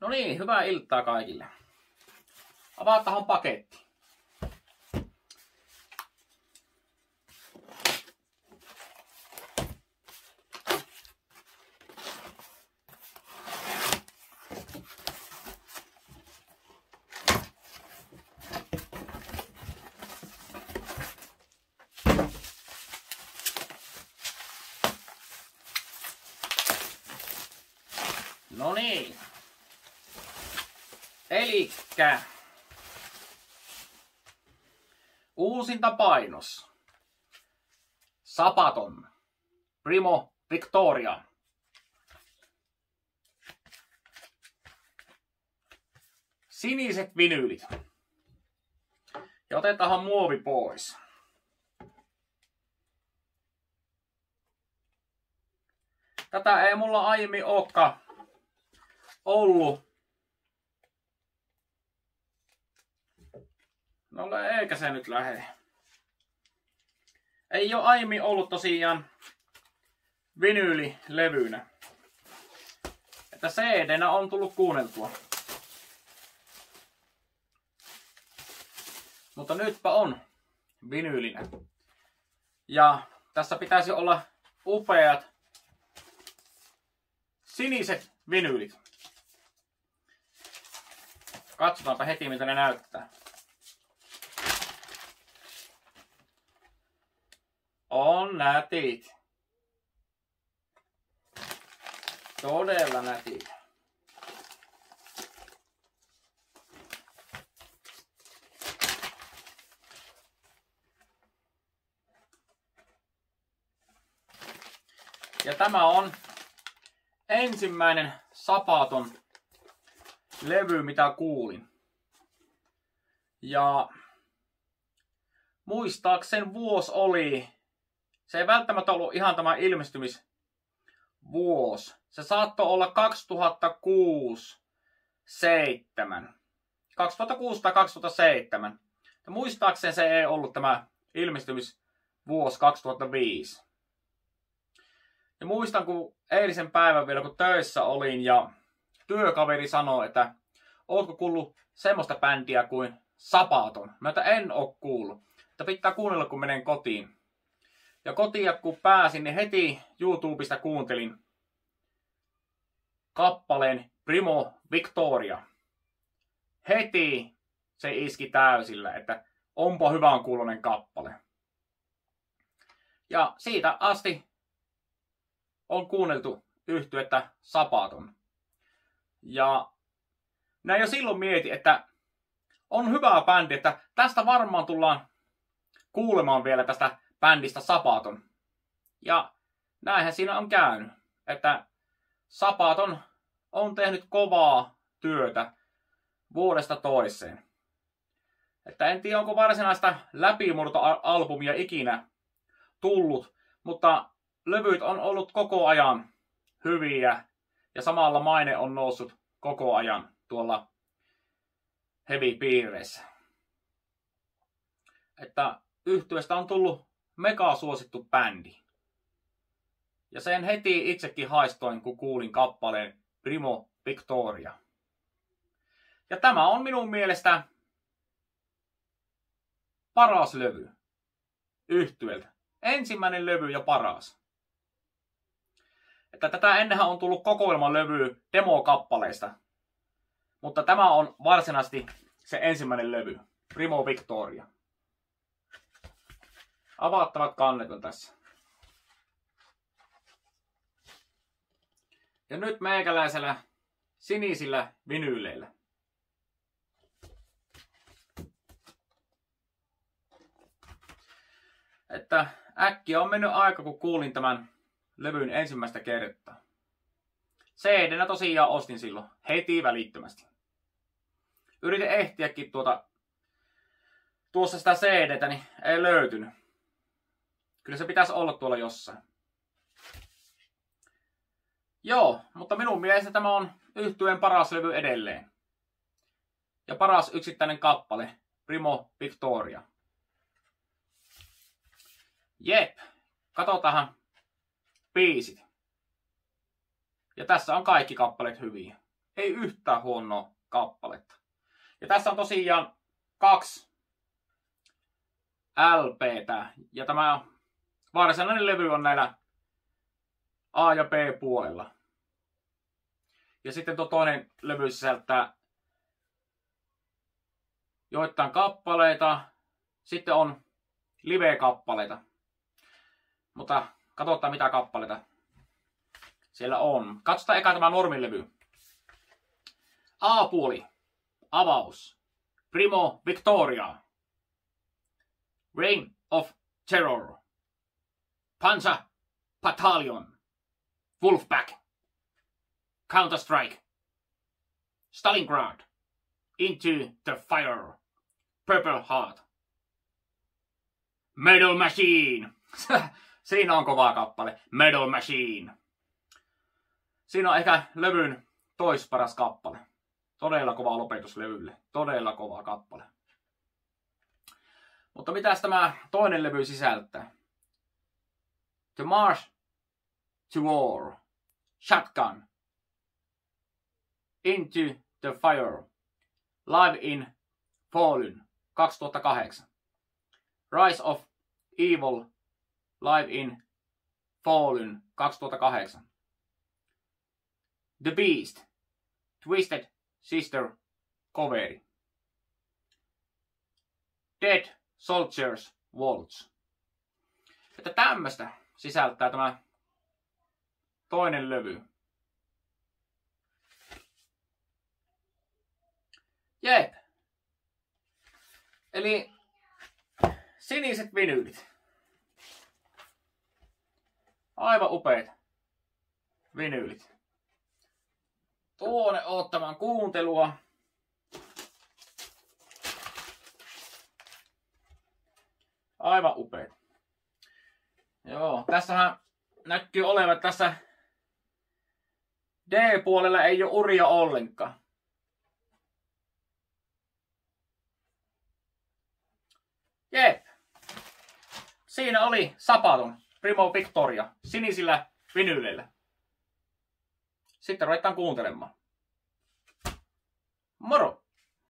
No niin, hyvää iltaa kaikille. Avaatahan paketti. No niin. Elikkä uusinta painos. Sapaton. Primo Victoria. Siniset vinyylit. Ja otetaan muovi pois. Tätä ei mulla aiemmin olekaan ollut. No eikä se nyt lähde. Ei ole aiemmin ollut tosiaan vinyylilevynä. Että cd on tullut kuunneltua. Mutta nytpä on vinyylinen. Ja tässä pitäisi olla upeat siniset vinyylit. Katsotaanpa heti, miltä ne näyttää. On nätit. Todella nätit. Ja tämä on ensimmäinen sapaton levy, mitä kuulin. Ja muistaakseni vuosi oli, se ei välttämättä ollut ihan tämä ilmestymisvuosi. Se saattoi olla 2006 7 2006 tai 2007. Ja muistaakseni se ei ollut tämä ilmestymisvuosi 2005. Ja muistan, kun eilisen päivän vielä, kun töissä olin ja työkaveri sanoi, että ootko kuullut semmoista bändiä kuin Sapaton? Mä en oo kuullut. Että pitää kuunnella, kun menen kotiin. Ja kotiin, kun pääsin, niin heti YouTubesta kuuntelin kappaleen Primo Victoria. Heti se iski täysillä, että onpa hyvän kuulonen kappale. Ja siitä asti on kuunneltu yhtyettä Sapaton. Ja näin jo silloin mieti, että on hyvä bändi, että tästä varmaan tullaan kuulemaan vielä tästä bändistä Sapaton. Ja näinhän siinä on käynyt, että Sapaton on tehnyt kovaa työtä vuodesta toiseen. Että en tiedä, onko varsinaista läpimurtoalbumia ikinä tullut, mutta levyt on ollut koko ajan hyviä ja samalla maine on noussut koko ajan tuolla heavy-piireissä. Että yhtyeestä on tullut mega suosittu bändi. Ja sen heti itsekin haistoin, kun kuulin kappaleen Primo Victoria. Ja tämä on minun mielestä paras levy yhtyeltä. Ensimmäinen levy ja paras että tätä ennenhän on tullut kokoelman levy demokappaleista. Mutta tämä on varsinaisesti se ensimmäinen levy, Primo Victoria. Avaattavat kannet on tässä. Ja nyt meikäläisellä sinisillä vinyyleillä. Että äkkiä on mennyt aika, kun kuulin tämän levyn ensimmäistä kertaa. cd tosiaan ostin silloin heti välittömästi. Yritin ehtiäkin tuota, tuossa sitä cd niin ei löytynyt. Kyllä se pitäisi olla tuolla jossain. Joo, mutta minun mielestä tämä on yhtyeen paras levy edelleen. Ja paras yksittäinen kappale, Primo Victoria. Jep, katsotaan biisit. Ja tässä on kaikki kappaleet hyviä. Ei yhtään huonoa kappaletta. Ja tässä on tosiaan kaksi LPtä. Ja tämä varsinainen levy on näillä A- ja B-puolella. Ja sitten tuo toinen levy sisältää joitain kappaleita. Sitten on live-kappaleita. Mutta katsotaan mitä kappaleita siellä on. Katsotaan eka tämä normilevy. A-puoli. Avaus. Primo Victoria. Reign of Terror. Panzer Battalion. Wolfpack. Counter-Strike. Stalingrad. Into the Fire. Purple Heart. Metal Machine. Siinä on kova kappale. Metal Machine. Siinä on ehkä levyn toisparas kappale. Todella kova lopetus levylle. Todella kova kappale. Mutta mitä tämä toinen levy sisältää? The March to War. Shotgun. Into the Fire. Live in Fallen 2008. Rise of Evil Live in Fallen 2008. The Beast Twisted Sister coveri. Dead Soldiers Waltz. Että tämmöistä sisältää tämä toinen levy. Jep. Eli siniset vinyylit. Aivan upeat vinyylit. Tuonne ottamaan kuuntelua. Aivan upeat. Joo, tässähän näkyy olevan tässä D-puolella ei ole uria ollenkaan. Jep. Siinä oli Sapaton Primo Victoria sinisillä vinyyleillä. Sitten ruvetaan kuuntelemaan. Moro!